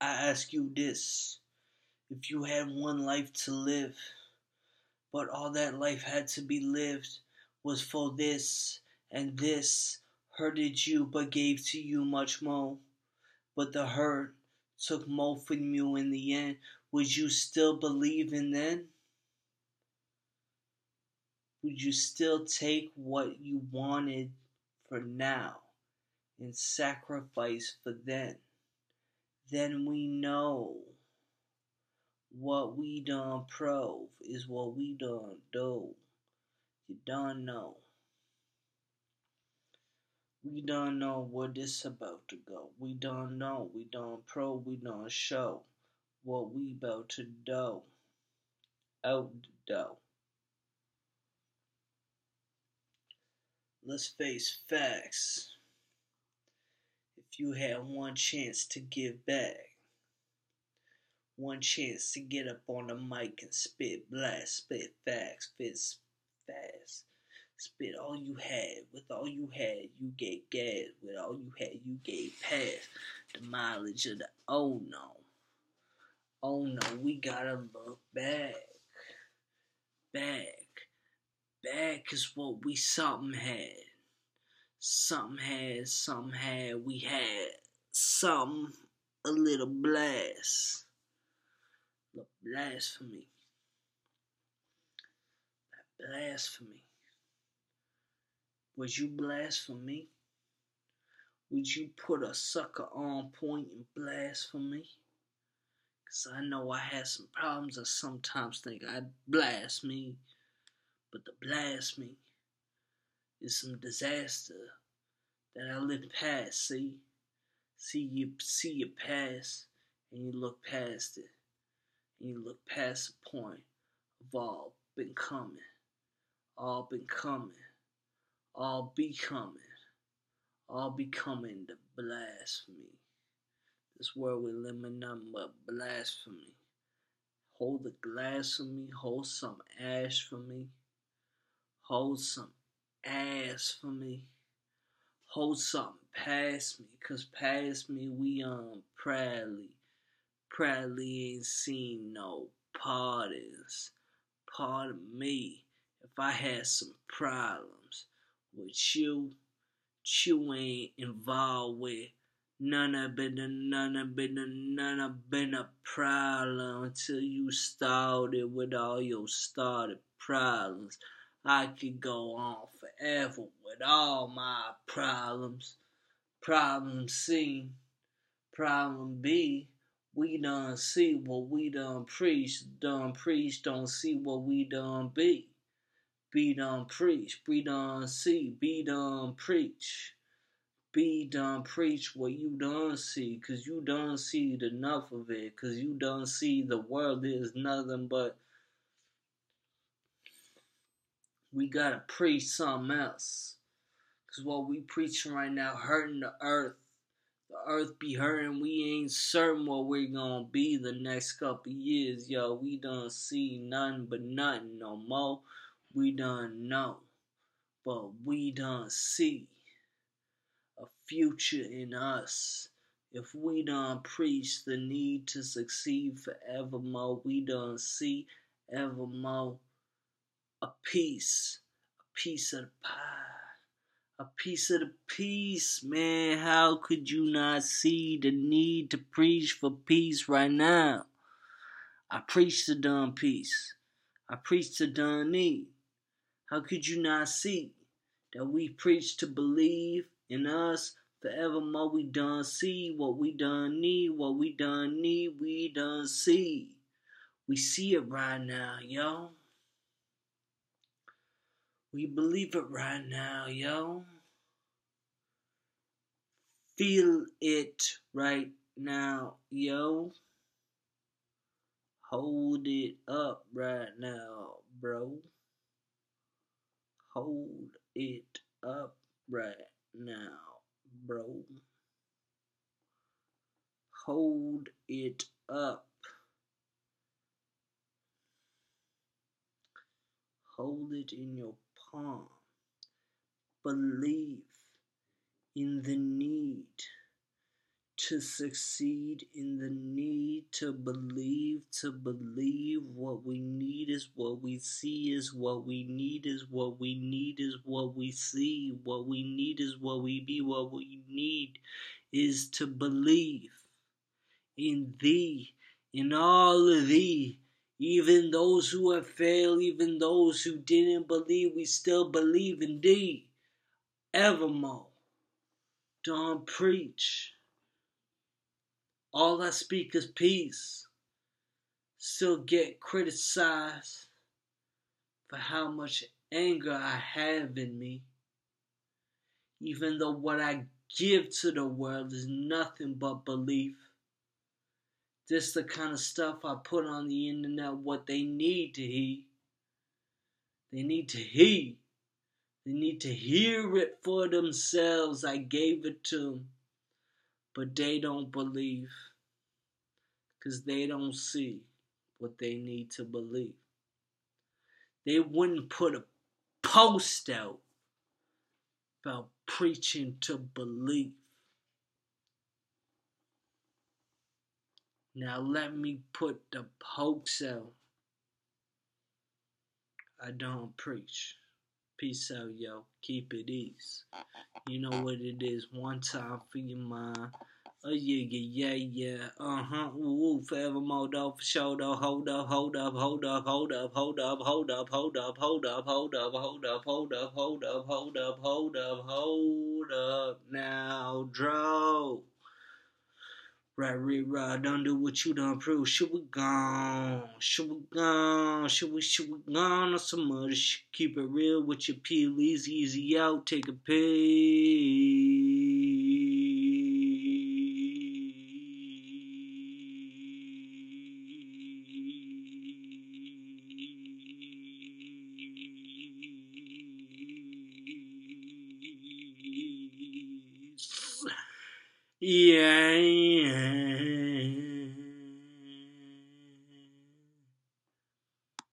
I ask you this if you had one life to live, but all that life had to be lived was for this, and this hurted you but gave to you much more, but the hurt took more from you in the end, would you still believe in then? Would you still take what you wanted for now and sacrifice for then? Then we know what we done prove is what we done do. You done know. We don't know where this about to go. We don't know. We don't prove. We don't show what we about to do. Out the door. Let's face facts. You had one chance to give back, one chance to get up on the mic and spit blast, spit facts, spit fast, spit all you had. With all you had, you gave gas. With all you had, you gave pass. The mileage of the oh no. Oh no, we gotta look back. Back back is what we something had. Something had, something had, we had something, a little blast. A blasphemy. That blasphemy. Was you blasphemy? Would you put a sucker on point and blasphemy? Cause I know I had some problems. I sometimes think I blaspheme but the blasphemy is some disaster that I lived past. See, see you see your past, and you look past it, and you look past the point of all been coming, all been coming, all becoming, all becoming the blasphemy. This world live in nothing but blasphemy. Hold the glass for me, hold some ash for me. Hold some ass for me. Hold something past me, cause past me we um proudly, proudly ain't seen no pardons. Pardon me if I had some problems with you. You ain't involved with none of been a, none of been a, none of been a problem until you started with all your started problems. I could go on forever with all my problems. Problem C, problem B, we done see what we done preach. Done preach, don't see what we done be. Be done preach, be done see, be done preach. Be done preach what you done see, cause you done see enough of it, cause you done see the world is nothing but we gotta preach something else. Cause what we preaching right now hurting the earth. The earth be hurting. We ain't certain what we're gonna be the next couple years, yo. We done see nothing but nothing no more. We done know. But we done see a future in us. If we don't preach the need to succeed forevermore, we don't see evermore a piece, a piece of the pie, a piece of the peace, man. How could you not see the need to preach for peace right now? I preach the done peace. I preach the done need. How could you not see that we preach to believe in us forevermore? We done see what we done need, what we done need, we done see. We see it right now, yo. We believe it right now, yo. Feel it right now, yo. Hold it up right now, bro. Hold it up right now, bro. Hold it up. Hold it in your palm. Believe in the need to succeed in the need to believe, to believe what we need is what we see, is what we need is what we need is what we see, what we need is what we be, what we need is to believe in thee, in all of thee. Even those who have failed, even those who didn't believe, we still believe in thee. Evermore. Don't preach. All I speak is peace. Still get criticized for how much anger I have in me. Even though what I give to the world is nothing but belief. This the kind of stuff I put on the internet what they need to hear. They need to hear. They need to hear it for themselves. I gave it to them but they don't believe because they don't see what they need to believe. They wouldn't put a post out about preaching to believe. Now let me put the post out. I don't preach. Peace out, yo. Keep it easy. You know what it is. One time for your mind. Oh yeah, yeah, yeah, yeah. Uh huh. Ooh, forevermore, though, for sure, though. Hold up, hold up, hold up, hold up, hold up, hold up, hold up, hold up, hold up, hold up, hold up, hold up, hold up, hold up, hold up. Now, draw. Right, right, right. Don't do what you done prove. Should we gone? Should we gone? Should we, should we gone on some other shit? Keep it real with your peel. Easy, easy out. Take a peace. Iya.